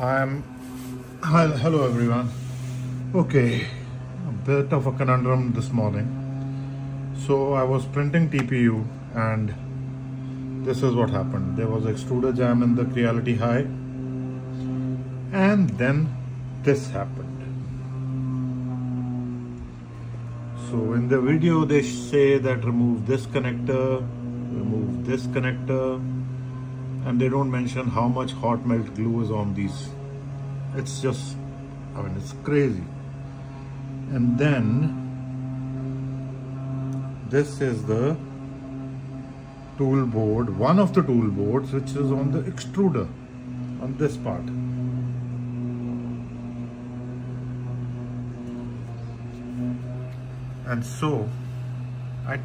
I'm hello everyone. Okay, a bit of a conundrum this morning. So I was printing TPU and this is what happened. There was extruder jam in the Creality Hi and then this happened. So in the video they say that remove this connector, remove this connector, and they don't mention how much hot melt glue is on these. It's just I mean it's crazy. And then this is the tool board one of the tool boards which is on the extruder on this part. And so I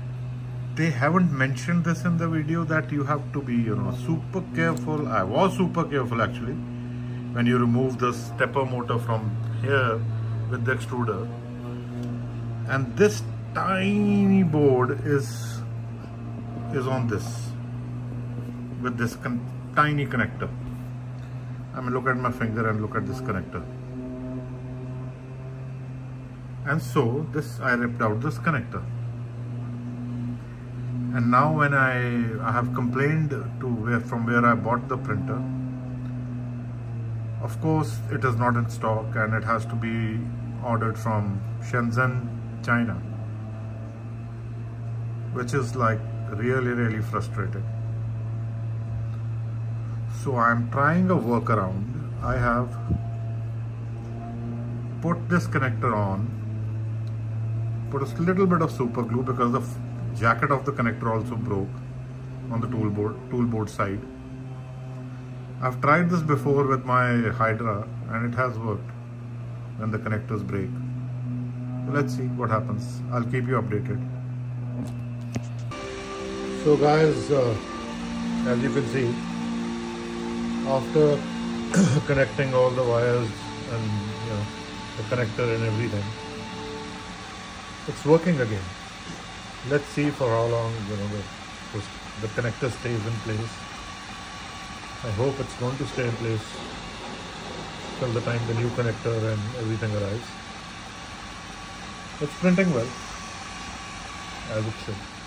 they haven't mentioned this in the video that you have to be you know super careful. I was super careful actually when you remove the stepper motor from here with the extruder. And this tiny board is is on this with this con tiny connector. I mean look at my finger and look at this connector. And so this I ripped out this connector and now when I, I have complained to where from where I bought the printer of course it is not in stock and it has to be ordered from Shenzhen China which is like really really frustrating. So I'm trying a workaround. I have put this connector on put a little bit of super glue because the jacket of the connector also broke on the tool board, tool board side. I've tried this before with my Hydra and it has worked when the connectors break. So let's see what happens. I'll keep you updated. So guys, uh, as you can see, after connecting all the wires and you know the connector and everything, it's working again let's see for how long you know the, the connector stays in place. I hope it's going to stay in place till the time the new connector and everything arrives. It's printing well as it should